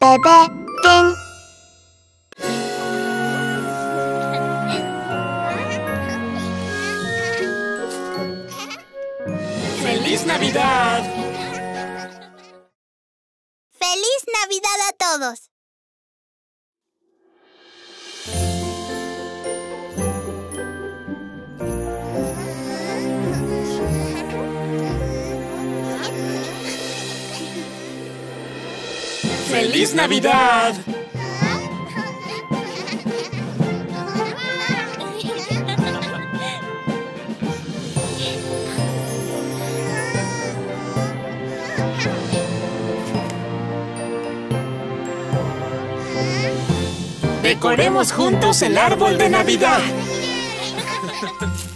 Bebé. ¡Feliz Navidad! ¡Feliz Navidad! Decoremos juntos el árbol de Navidad.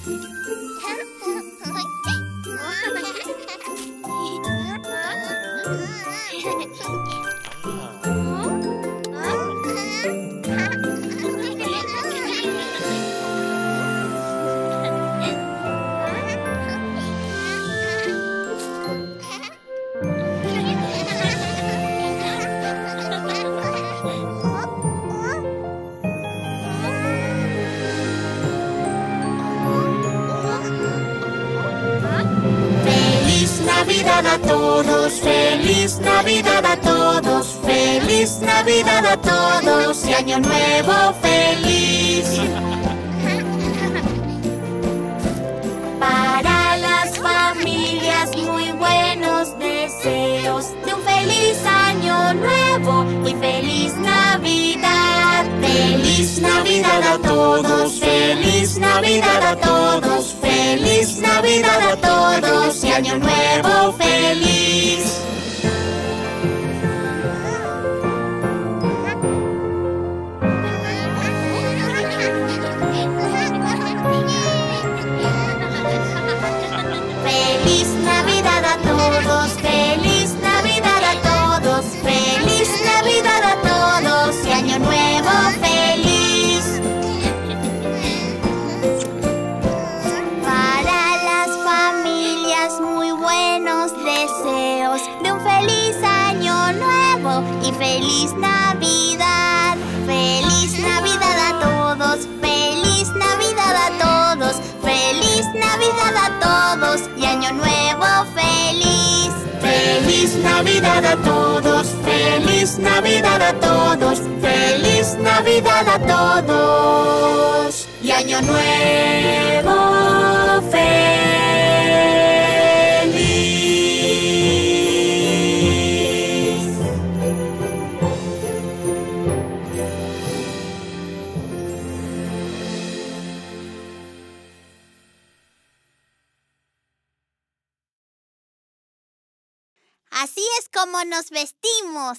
Navidad a todos, feliz Navidad a todos, feliz Navidad a todos y año nuevo feliz. Para las familias muy buenos deseos de un feliz año nuevo y feliz Navidad. Feliz Navidad a todos, feliz Navidad a todos, Navidad a todos y año nuevo feliz. Navidad a todos, feliz Navidad a todos, feliz Navidad a todos. Y año nuevo nos vestimos.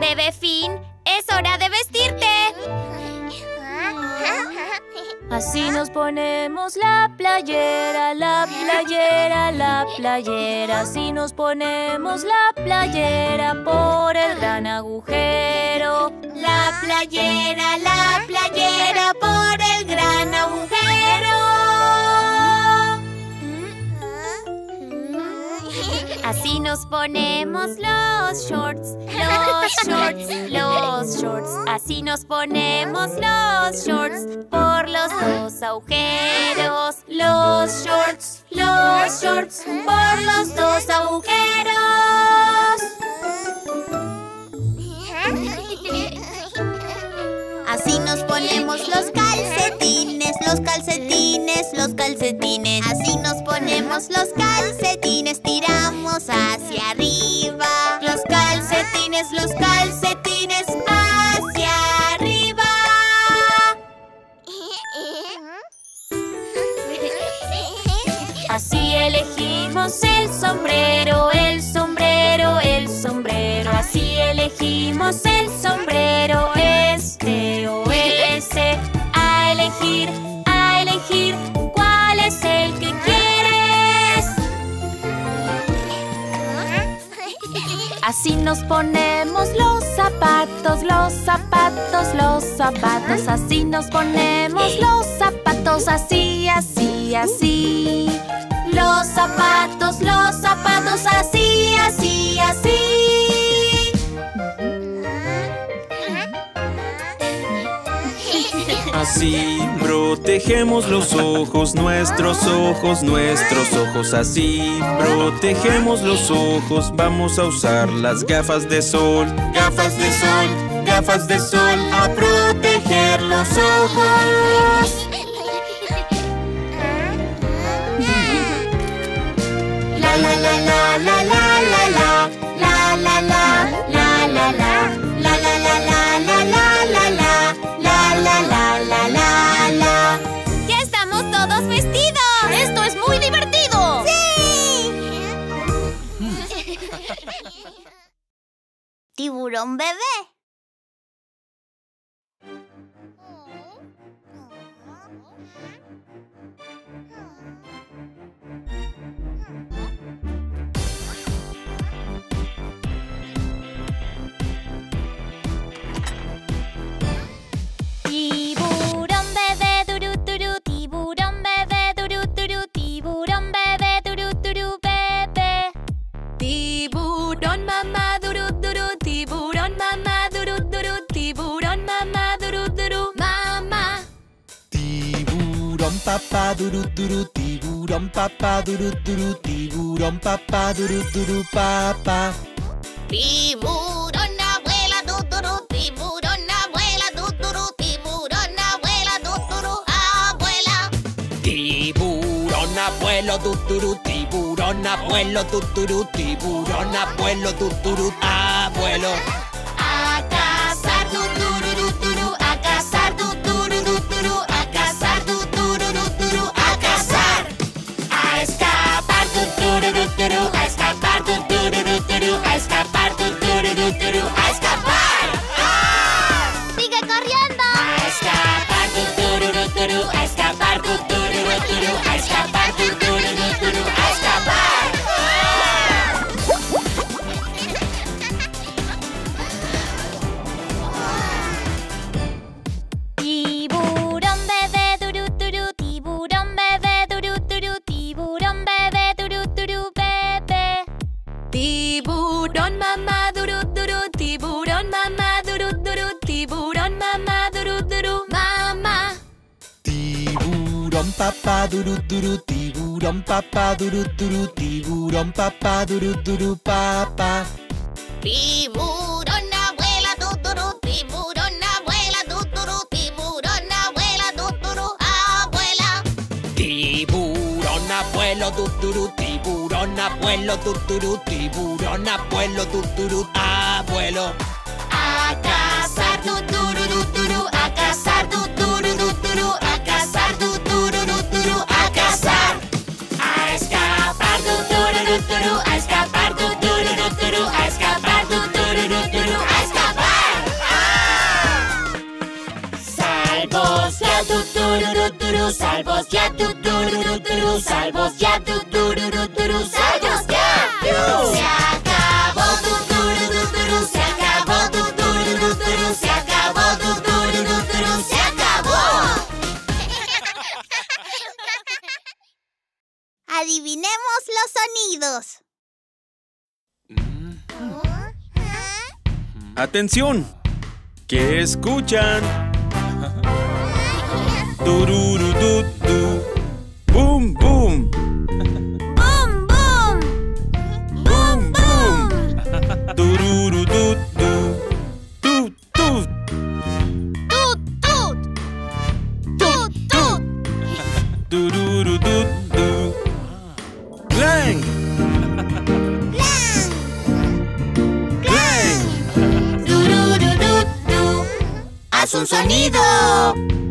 Bebé Fin, es hora de vestirte. Así nos ponemos la playera, la playera, la playera. Así nos ponemos la playera por el gran agujero. La playera, la playera por el gran agujero. Así nos ponemos los shorts, los shorts, los shorts. Así nos ponemos los shorts por los dos agujeros. Los shorts, los shorts por los dos agujeros. Así nos ponemos los calcetines, los calcetines, los calcetines. Así nos ponemos los calcetines, los calcetines hacia arriba. Así elegimos el sombrero, el sombrero, el sombrero. Así elegimos el sombrero, este o ese. A elegir, a elegir, ¿cuál es el que quieres? Así nos ponemos los zapatos, los zapatos, los zapatos. Así nos ponemos los zapatos, así, así, así. Los zapatos, los zapatos, así, así, así. Así protegemos los ojos, nuestros ojos, nuestros ojos. Así protegemos los ojos. Vamos a usar las gafas de sol. Gafas de sol, gafas de sol, a proteger los ojos. La la la la Tiburón bebé. Papá duru duru, tiburón papá duru duru, tiburón papá duru duru papá. Tiburón abuela tuturu, tiburón abuela tuturu, tiburón abuela tuturu, abuela. Tiburón abuelo tuturu, tiburón abuelo tuturu, tiburón abuelo tuturu, abuelo. Tiburón abuela dudurú, tiburón abuela dudurú, tiburón abuela dudurú, abuela. Tiburón abuelo du tiburón abuelo du tiburón abuelo du abuelo. salvos ya, tu tururú, tururú, salvos ya, tu tururú, tururú, salvos ya. Se acabó tu tururú, tururú, se acabó tu tururú, tururú, se acabó tu tururú, tururú, se acabó. Adivinemos los sonidos. ¡Atención! ¿Qué escuchan? Tururu tu, tu. Boom, boom. Boom, boom. Boom. Tururu-tut-tum. Tut, tut. Tut, tut. Tururu, tu. Clang. Tururu. Haz un sonido.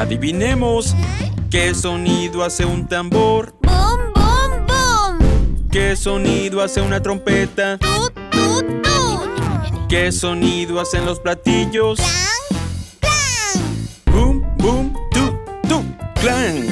Adivinemos qué sonido hace un tambor, ¡Bum, bum, bum! qué sonido hace una trompeta, ¡Tut, tut, tut! qué sonido hacen los platillos. ¡Clan, clan! Boom, boom, tu, tu, clan.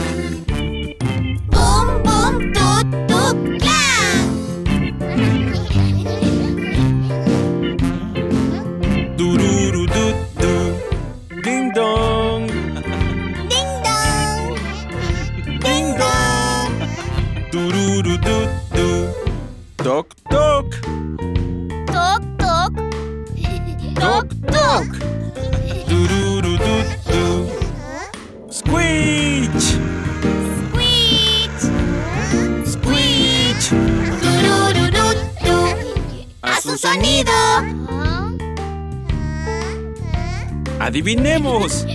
Adivinemos.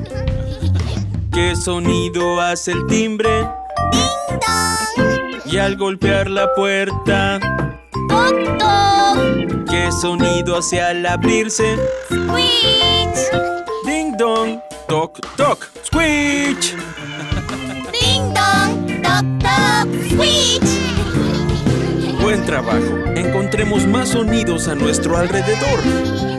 ¿Qué sonido hace el timbre? Ding dong. Y al golpear la puerta, Toc, toc. ¿qué sonido hace al abrirse? Squeech. Ding dong, toc toc, squeech. Ding dong. Toc, toc. Squeech. Buen trabajo. Encontremos más sonidos a nuestro alrededor.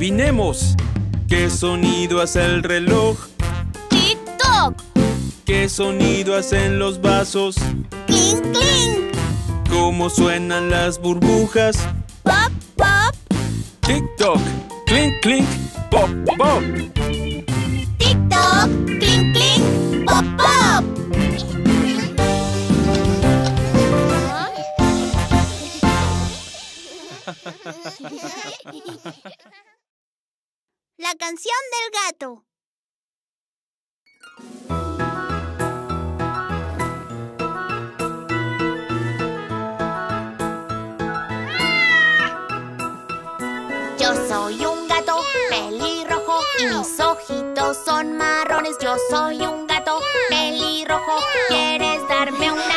Adivinemos. ¿Qué sonido hace el reloj? Tic, toc. ¿Qué sonido hacen los vasos? Clink, clink. ¿Cómo suenan las burbujas? Pop, pop. Tic toc, clink clink, pop pop. Tic, toc. Clink, clink. Pop, pop. La canción del gato. Yo soy un gato pelirrojo y mis ojitos son marrones. Yo soy un gato pelirrojo. ¿Quieres darme una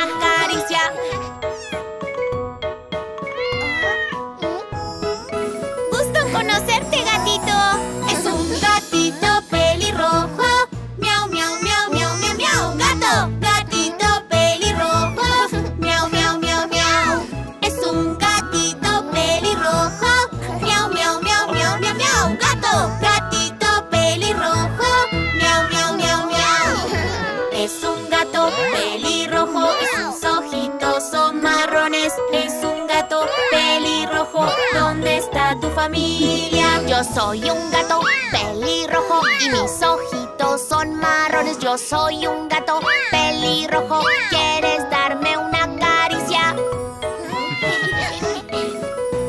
soy un gato pelirrojo y mis ojitos son marrones. Yo soy un gato pelirrojo. ¿Quieres darme una caricia?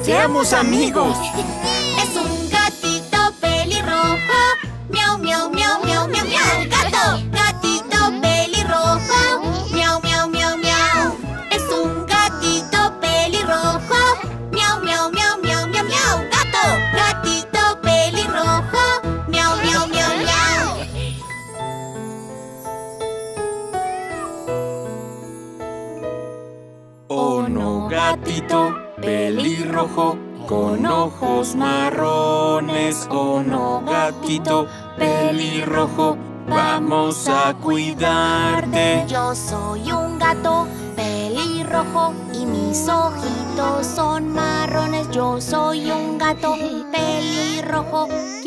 Seamos amigos. Soy un gato pelirrojo. ¿Quieres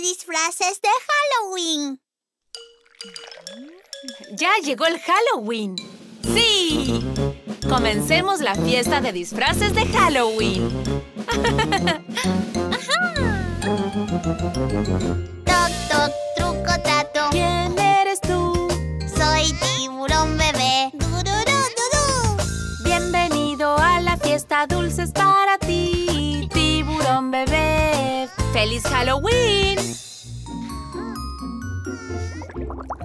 de disfraces de Halloween. Ya llegó el Halloween. ¡Sí! Comencemos la fiesta de disfraces de Halloween. Toc, toc, truco, trato. ¿Quién eres tú? Soy tiburón bebé. Dururú, durú. Bienvenido a la fiesta Dulces para ¡Feliz Halloween!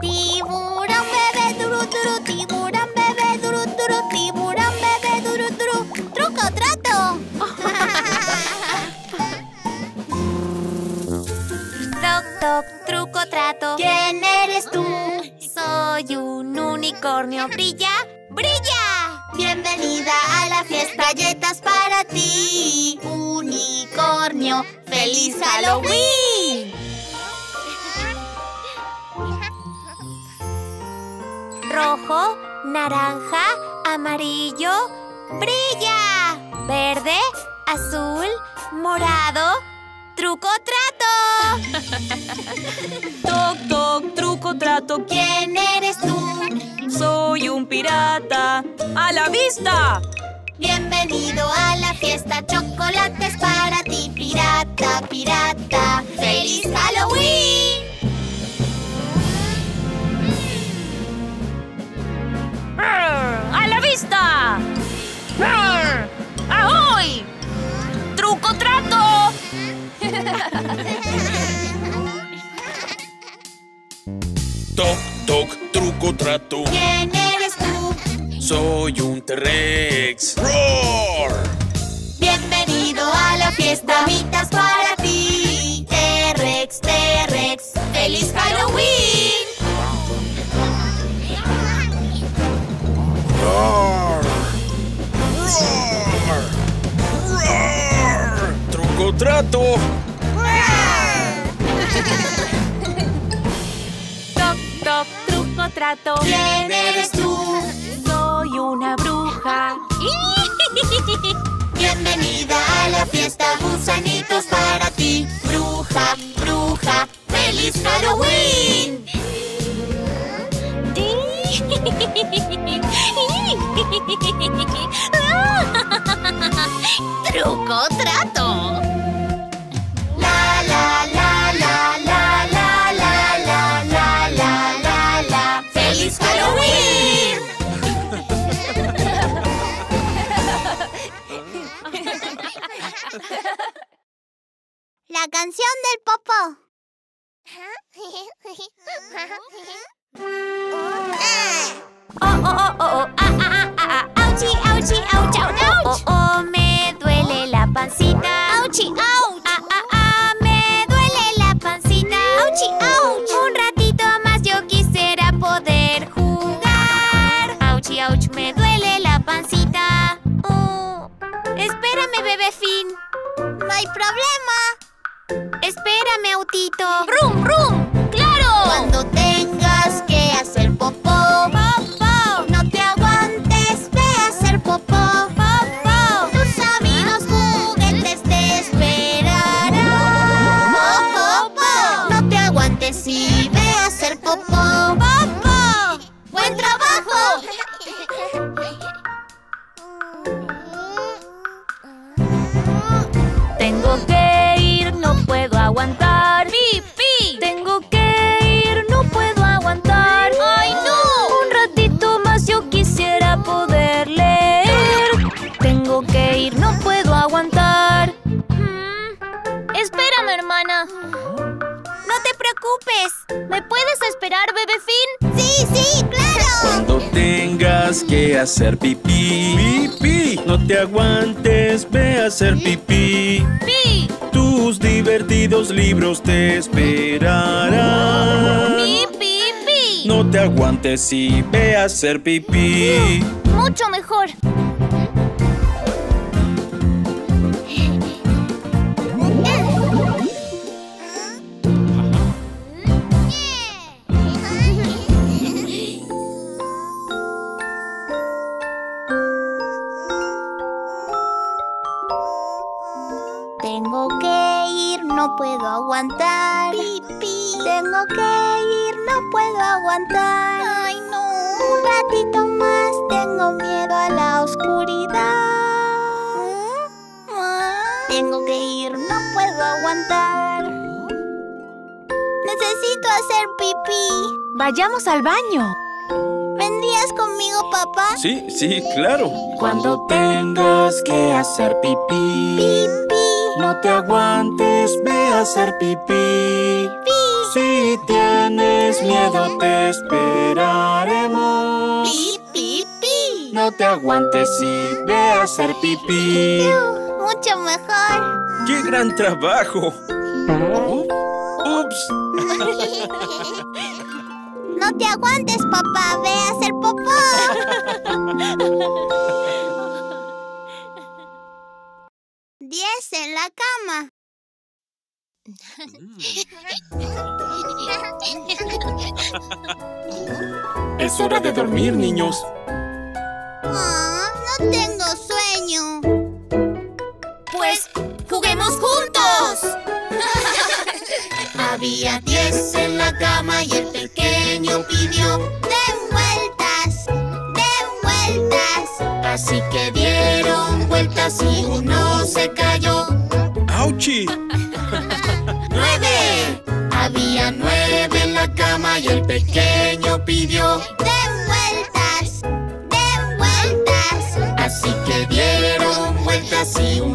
Tiburón bebé, duru, duru. Tiburón bebé, duru, duru. Tiburón bebé, duru, duru. Truco, trato. Toc, toc, truco, trato. ¿Quién eres tú? Soy un unicornio. ¿Brilla? ¡Brilla! Bienvenida a la fiesta. Galletas para ti. Unicornio. ¡Feliz Halloween! Rojo, naranja, amarillo, brilla. Verde, azul, morado, truco, trato. toc, toc, truco, trato. ¿Quién eres tú? Soy un pirata. ¡A la vista! Bienvenido a la fiesta. Chocolates para ti, pirata, pirata. ¡Feliz Halloween! ¡A la vista! ¡Ahoy! ¡Truco, trato! Toc, toc, truco, trato. ¿Quién eres tú? Soy un T-Rex. Trato. ¿Quién eres tú? Soy una bruja. Bienvenida a la fiesta. Gusanitos para ti. Bruja, bruja. ¡Feliz Halloween! ¡Truco, trato! Canción del popo. Oh, oh, oh, oh, oh, ah, ah, ah, ah, ah, auchi, auchi, ouch, ouch, oh, oh, oh, me duele la pancita. ¡Auchi, ouch! Ah, ah, ah, me duele la pancita. ¡Auchi, ouch! Un ratito más yo quisiera poder jugar. Auchi, ouch, me duele la pancita. Oh, espérame, bebé Fin. No hay problema. ¡Espérame, autito! ¡Brum, brum! ¡Claro! Cuando te tengas que hacer pipí, pipí, no te aguantes, ve a hacer pipí. ¡Pi! Tus divertidos libros te esperarán. ¡Pi, pi, pi! No te aguantes y ve a hacer pipí. Mucho mejor. Pipí. Vayamos al baño. ¿Vendrías conmigo, papá? Sí, sí, claro. Cuando tengas que hacer pipí, Pipí. no te aguantes, ve a hacer pipí. Si tienes miedo, te esperaremos. Pi, pi, pi. No te aguantes y ve a hacer pipí. Mucho mejor. ¡Qué gran trabajo! ¡Ups! No te aguantes, papá. Ve a hacer popó. Diez en la cama. Es hora de dormir, niños. Ah, no tengo sueño. Pidió. Den vueltas, den vueltas. Así que dieron vueltas y uno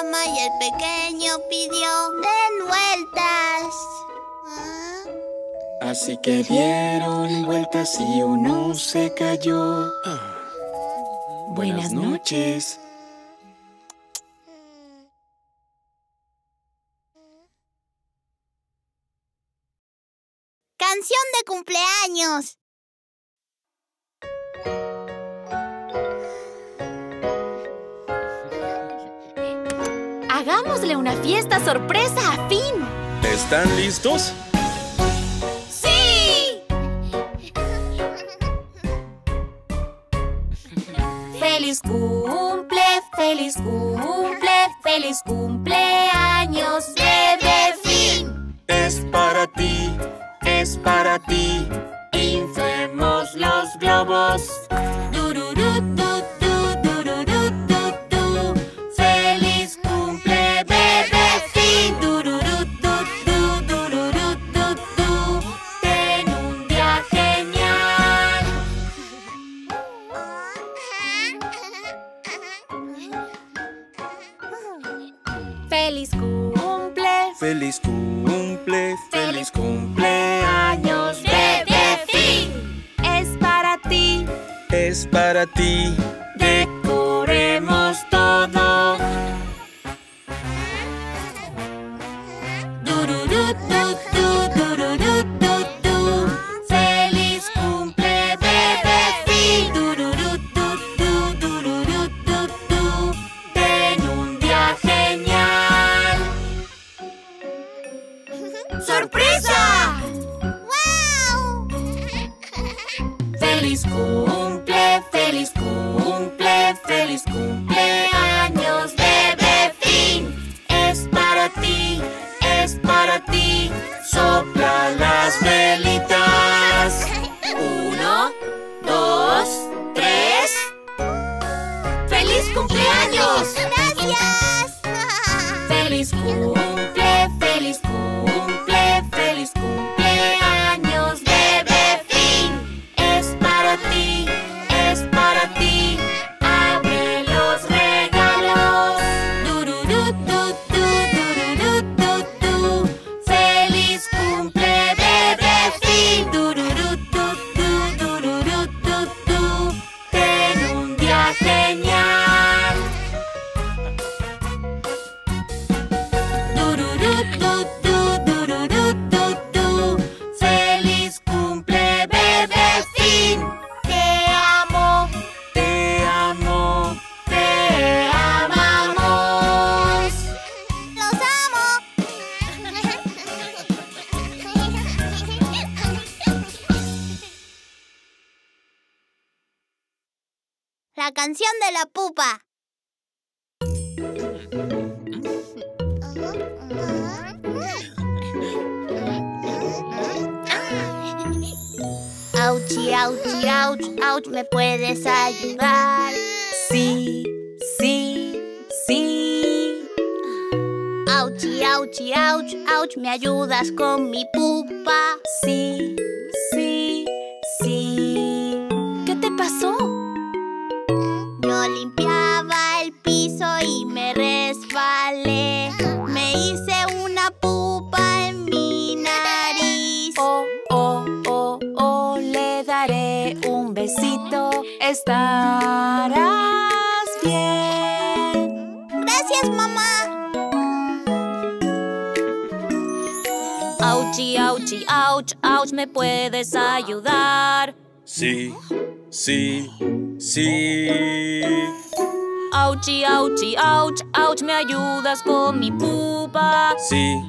cama y el pequeño pidió den vueltas. Ah. Así que dieron vueltas y uno se cayó. Buenas noches. Canción de cumpleaños. Hagámosle una fiesta sorpresa a Finn. ¿Están listos? ¡Sí! Feliz cumple, feliz cumple, feliz cumpleaños, bebé fin. Es para ti, es para ti. Inflemos los globos. La canción de la pupa. Auchi, auchi, ouch, ouch, ¿me puedes ayudar? Sí, sí, sí. Auchi, auchi, ouch, ouch, ¿me ayudas con mi pupa? Sí, Limpiaba el piso y me resbalé. Me hice una pupa en mi nariz. Oh, oh, oh, oh, le daré un besito. Estarás bien. Gracias, mamá. Auchi, auchi, ouch, ouch, ¿me puedes ayudar? Sí, sí, sí. Auchi, auchi, ouch, ouch, ¿me ayudas con mi pupa? Sí,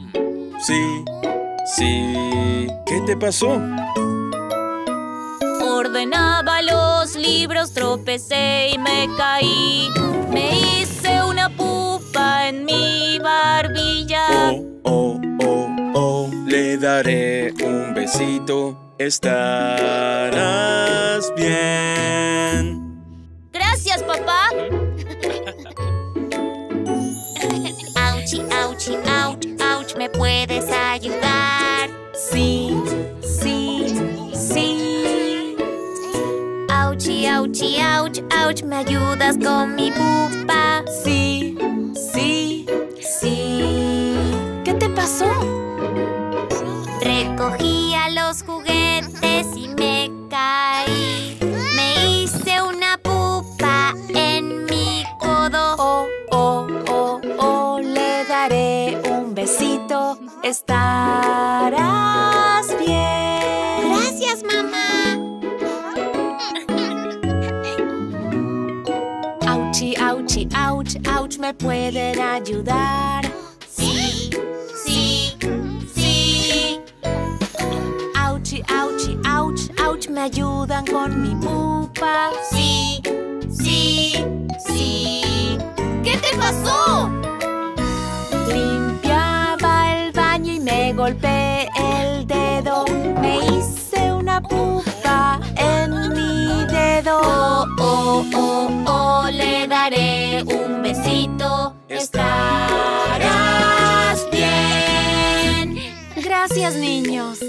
sí, sí. ¿Qué te pasó? Ordenaba los libros, tropecé y me caí. Me hice una pupa en mi barbilla. Oh, oh, oh, oh. Le daré un besito. Estarás bien. Gracias, papá. Auchi, auchi, ouch, ouch, ¿me puedes ayudar? Sí, sí, sí. Auchi, auchi, ouch, ouch, ¿me ayudas con mi pupa? Sí, sí, sí. ¿Qué te pasó? Recogía los juguetes y me caí. Me hice una pupa en mi codo. Oh, oh, oh, oh, le daré un besito. Estarás bien. Gracias, mamá. Auchi, auchi, ouch, ouch, ¿me pueden ayudar? ¿Me ayudan con mi pupa? Sí, sí, sí. ¿Qué te pasó? Limpiaba el baño y me golpeé el dedo. Me hice una pupa en mi dedo. Oh, oh, oh, oh, le daré un besito. Estarás bien. Gracias, niños.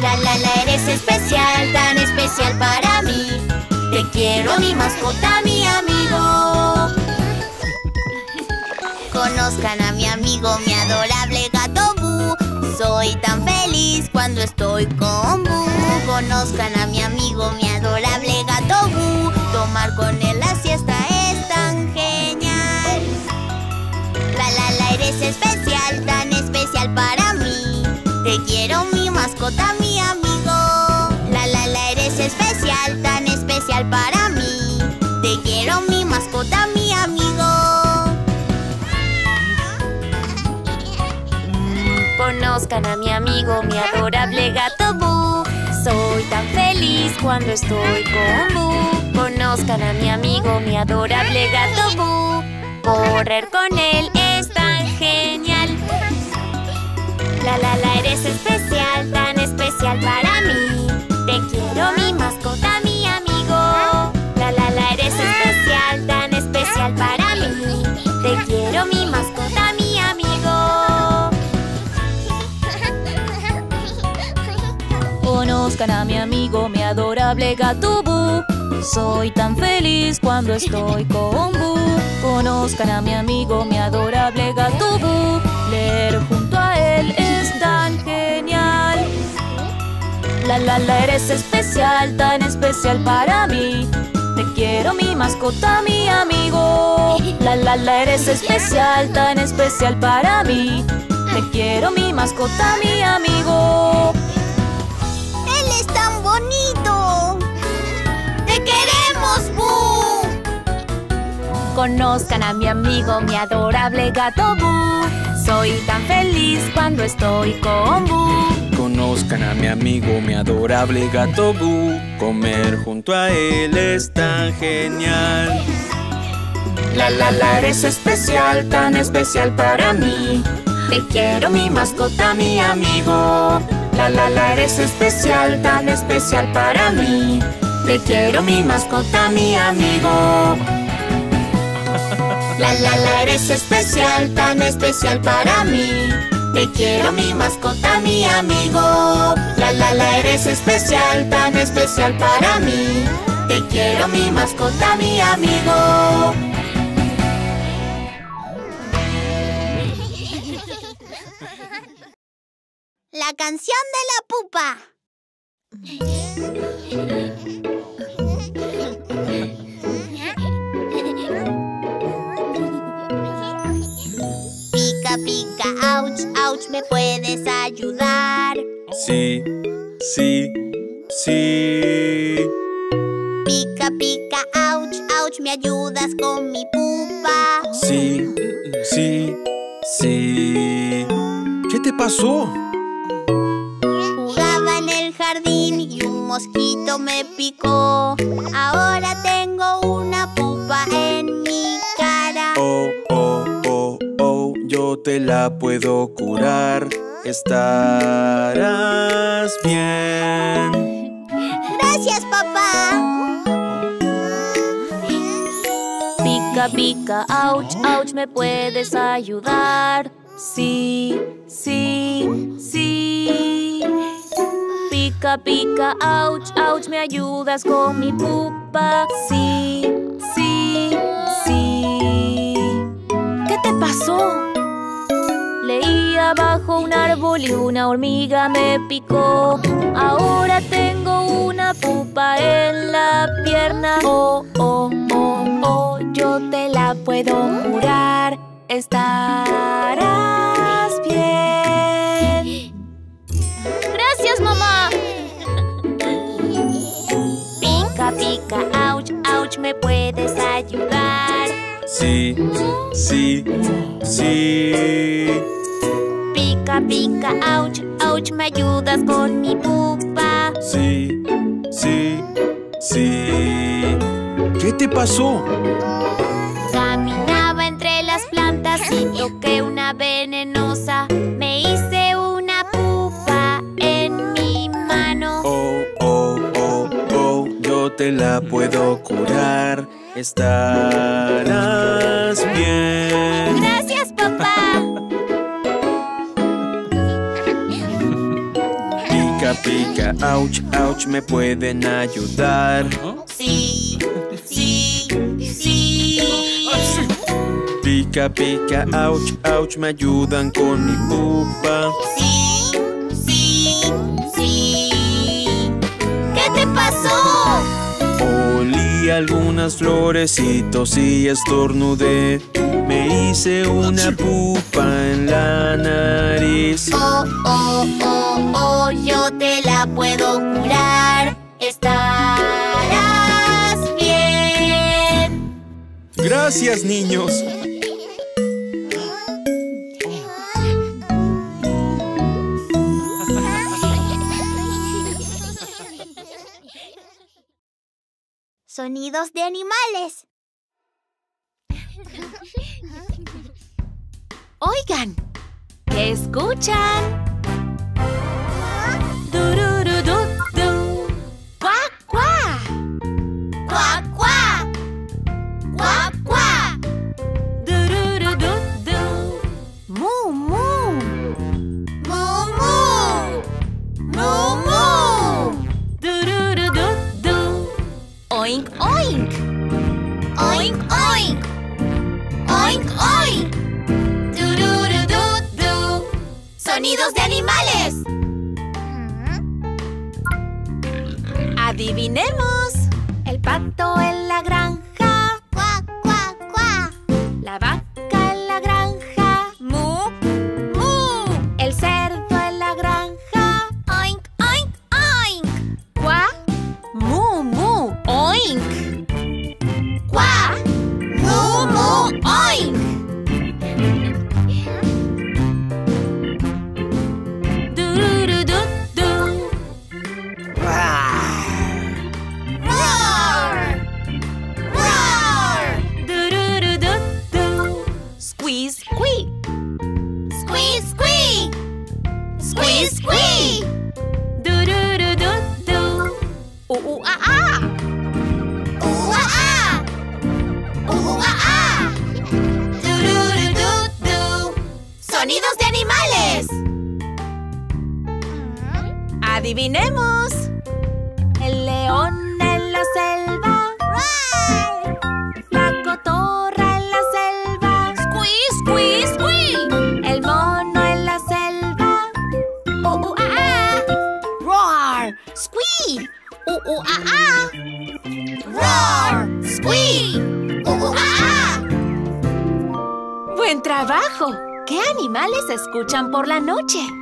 La la la eres especial, tan especial para mí. Te quiero, mi mascota, mi amigo. Conozcan a mi amigo, mi adorable gato Bu. Soy tan feliz cuando estoy con Bu. Conozcan a mi amigo, mi adorable gato Bu. Tomar con él la siesta eres especial, tan especial para mí. Te quiero mi mascota, mi amigo. La la la eres especial, tan especial para mí. Te quiero mi mascota, mi amigo. Conozcan a mi amigo, mi adorable gato Bu. Soy tan feliz cuando estoy con Bu. Conozcan a mi amigo, mi adorable gato Bu. Correr con él es tan. La la la eres especial, tan especial para mí. Te quiero mi mascota, mi amigo. La la la eres especial, tan especial para mí. Te quiero mi mascota, mi amigo. Conozcan a mi amigo, mi adorable gato Bu. Soy tan feliz cuando estoy con Bu. Conozcan a mi amigo, mi adorable gato Bu. Leer junto a él es tan genial. La la la eres especial, tan especial para mí. Te quiero mi mascota, mi amigo. La la la eres especial, tan especial para mí. Te quiero mi mascota, mi amigo. Él es tan bonito. Te queremos, Bu. Conozcan a mi amigo, mi adorable gato Bu. Soy tan feliz cuando estoy con Bu. Conozcan a mi amigo, mi adorable gato Bu. Comer junto a él es tan genial. La la la eres especial, tan especial para mí. Te quiero mi mascota, mi amigo. La la la eres especial, tan especial para mí. Te quiero mi mascota, mi amigo. La la la eres especial, tan especial para mí. Te quiero mi mascota, mi amigo. La la la eres especial, tan especial para mí. Te quiero mi mascota, mi amigo. La canción de la pupa. Ouch, ouch, ¿me puedes ayudar? Sí, sí, sí. Pica, pica, ouch, ouch, ¿me ayudas con mi pupa? Sí, sí, sí. ¿Qué te pasó? Jugaba en el jardín y un mosquito me picó. Ahora tengo una pupa yo te la puedo curar. Estarás bien. Gracias, papá. Pica, pica, ouch, ouch, ¿me puedes ayudar? Sí, sí, sí. Pica, pica, ouch, ouch, ¿me ayudas con mi pupa? Sí, sí, sí. ¿Qué te pasó? Leía bajo un árbol y una hormiga me picó. Ahora tengo una pupa en la pierna. Oh, oh, oh, oh, yo te la puedo curar. Estarás bien. Gracias, mamá. Pica, pica, ouch, ouch, ¿me puedes ayudar? Sí, sí, sí. Pica, pica, ouch, ouch, ¿me ayudas con mi pupa? Sí, sí, sí. ¿Qué te pasó? Caminaba entre las plantas y toqué una venenosa. Me hice una pupa en mi mano. Oh, oh, oh, oh, yo te la puedo curar. Estarás bien. Gracias, Pica, ouch, ouch, me pueden ayudar. Sí, sí, sí. Pica, pica, ouch, ouch, me ayudan con mi pupa. Sí, sí, sí. ¿Qué te pasó? Olí algunas florecitos y estornudé. Me hice una pupa en la nariz. Oh, oh, oh, oh, yo la puedo curar. Estarás bien. Gracias, niños. Sonidos de animales. Oigan, ¿qué escuchan? ¡Sonidos de animales! Adivinemos. El pato en la granja. Escuchan por la noche?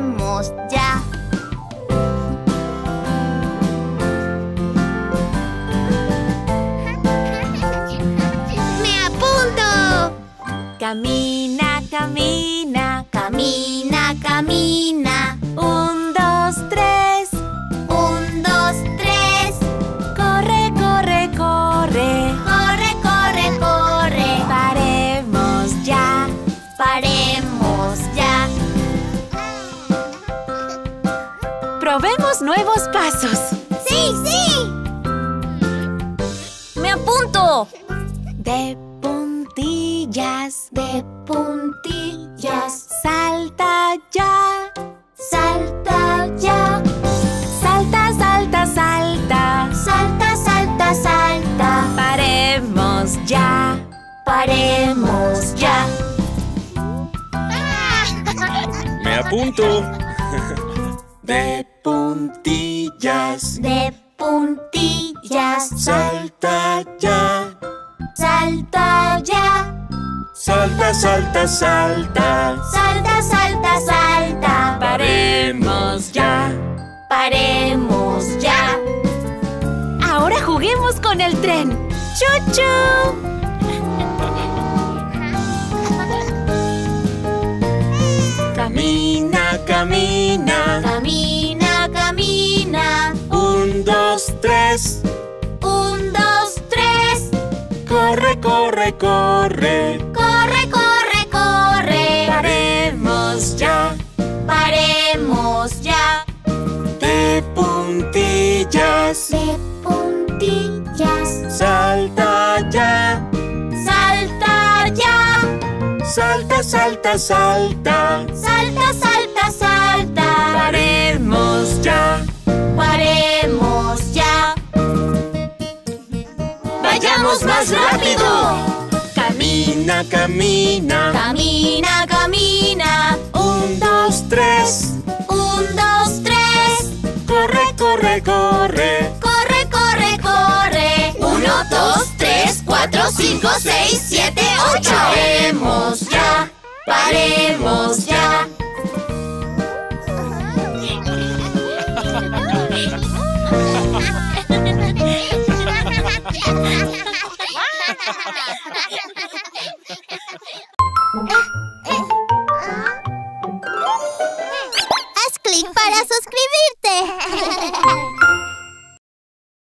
Paremos ya. ¡Me apunto! Camina, camina. Camina, camina. Nuevos pasos. ¡Sí, sí! ¡Me apunto! De puntillas, De puntillas. salta ya. Salta ya. Salta, salta, salta. Salta, salta, salta. Paremos ya. Paremos ya. Me apunto. De puntillas. De puntillas. Salta ya. Salta ya. Salta, salta, salta. Salta, salta, salta. Paremos ya. Paremos ya. Ahora juguemos con el tren. ¡Chuchu! Camina, corre, corre. Corre, corre, corre. Paremos ya. Paremos ya. De puntillas. De puntillas. Salta ya. Salta ya. Salta, salta, salta. Salta, salta, salta. Paremos ya. Paremos ya. Vayamos más rápido. Camina, camina. Camina, camina. Un, dos, tres. Un, dos, tres. Corre, corre, corre. Corre, corre, corre. Uno, dos, tres, cuatro, cinco, seis, siete, ocho. Paremos ya. Paremos ya. Haz clic para suscribirte.